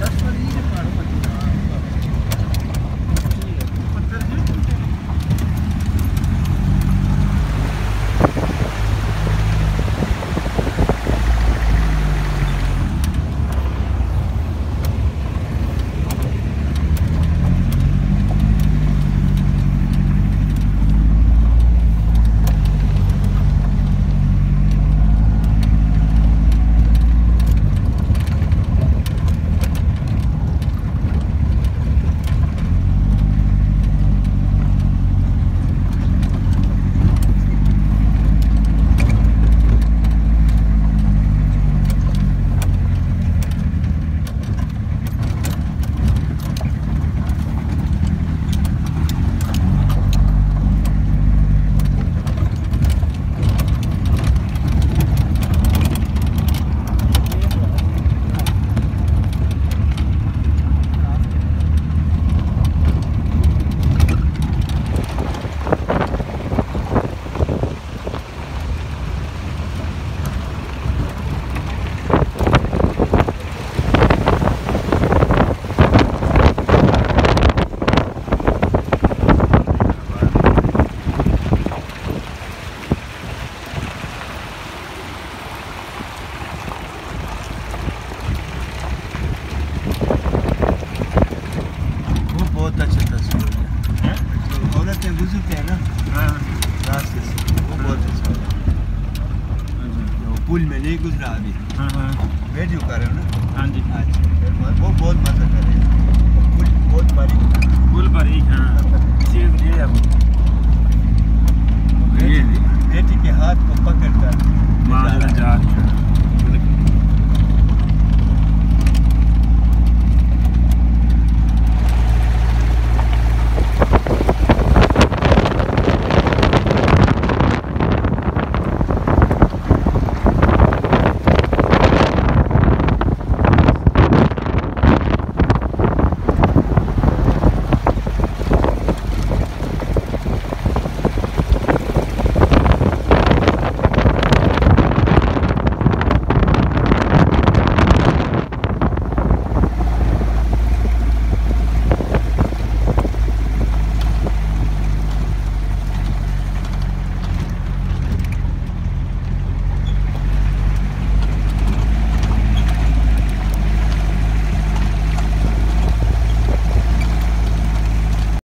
वो ना? अच्छा। पुल में नहीं गुजरा अभी। वीडियो कर रहे हो ना? हाँ जी। अच्छा वो बहुत मज़ा